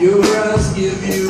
Your eyes give you